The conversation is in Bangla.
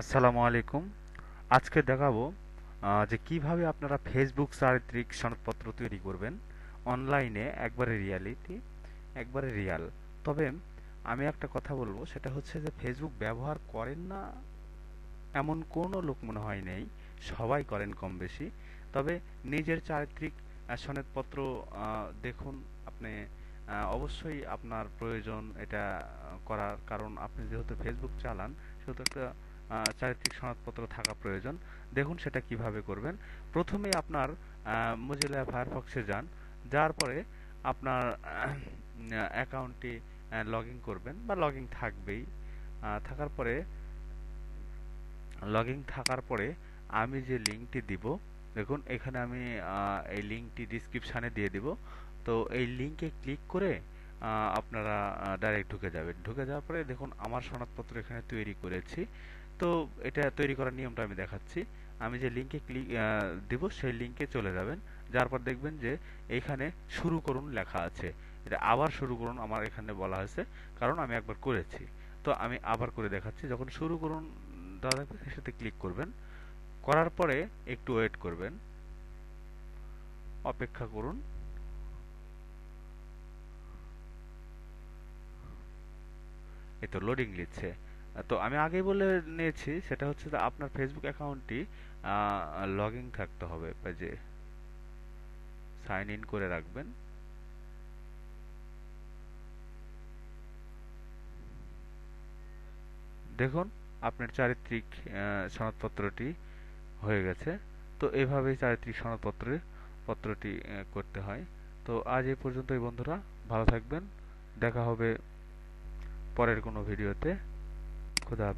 আসসালামু আলাইকুম। আজকে দেখাবো যে কীভাবে আপনারা ফেসবুক চারিত্রিক সনদপত্র তৈরি করবেন। অনলাইনে একবারে রিয়ালিটি, একবারে রিয়াল। তবে আমি একটা কথা বলব, সেটা হচ্ছে যে ফেসবুক ব্যবহার করেন না এমন কোনো লোক মনে হয় নেই। সবাই করেন কম বেশি তবে নিজের চারিত্রিক সনদপত্র দেখুন আপনি অবশ্যই আপনার প্রয়োজন এটা করার। কারণ আপনি যেহেতু ফেসবুক চালান, সেহেতু একটা চারিত্রিক সনদপত্র থাকা প্রয়োজন। দেখুন সেটা কীভাবে করবেন। প্রথমে আপনার মজিলা ফায়ারফক্সে যান। যাওয়ার পরে আপনার অ্যাকাউন্টটি লগ করবেন বা লগ থাকবেই। থাকার পরে লগ থাকার পরে আমি যে লিঙ্কটি দিব, দেখুন এখানে আমি এই লিঙ্কটি ডিসক্রিপশানে দিয়ে দিব। তো এই লিঙ্কে ক্লিক করে আপনারা ডাইরেক্ট ঢুকে যাবেন। ঢুকে যাওয়ার পরে দেখুন আমার সনদপত্র এখানে তৈরি করেছি। তো এটা তৈরি করার নিয়মটা আমি দেখাচ্ছি। আমি যে লিঙ্কে ক্লিক দিব সেই লিঙ্কে চলে যাবেন। যার পর দেখবেন যে এইখানে শুরু করুন লেখা আছে। এটা আবার শুরু করুন, আমার এখানে বলা হয়েছে, কারণ আমি একবার করেছি। তো আমি আবার করে দেখাচ্ছি। যখন শুরু করুন, দাদা সাথে ক্লিক করবেন। করার পরে একটু ওয়েট করবেন। অপেক্ষা করুন। এই তো লোডিং নিচ্ছে। তো আমি আগেই বলে নিয়েছি, সেটা হচ্ছে যে আপনার ফেসবুক অ্যাকাউন্টটি লগ ইন থাকতে হবে যে সাইন ইন করে রাখবেন। দেখুন, আপনার চারিত্রিক সনদপত্রটি হয়ে গেছে। তো এভাবেই চারিত্রিক সনদপত্রে, পত্রটি করতে হয়। তো আজ এই পর্যন্তই বন্ধুরা, ভালো থাকবেন। দেখা হবে পরের কোনো ভিডিওতে। खुदा